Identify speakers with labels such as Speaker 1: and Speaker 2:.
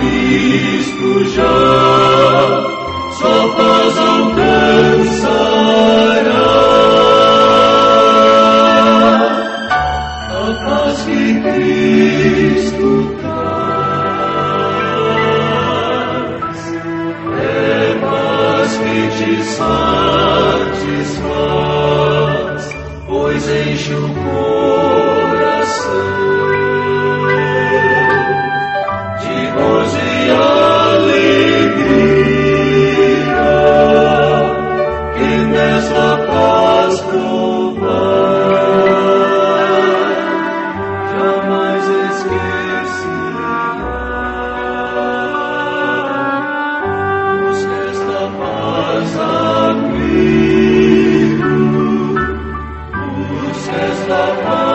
Speaker 1: Cristo já, só paz alcançará. A paz que Cristo traz é paz que te satisfaz, pois enche o is the one.